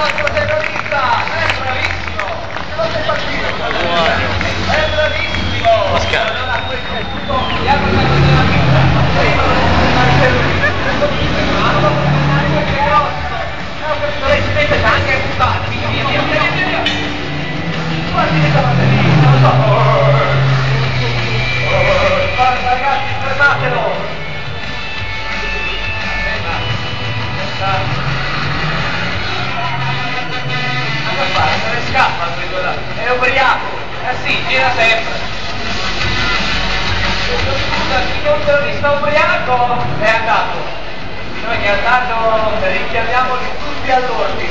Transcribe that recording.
nostro terrorista! È bravissimo! Non sei partito! Bravissimo! Oscar! Presidente, c'è anche accusato! È ubriaco. Eh sì, gira sempre. Scusa, chi non te l'ho visto ubriaco è andato. Noi che è andato richiamiamoli tutti all'ordine.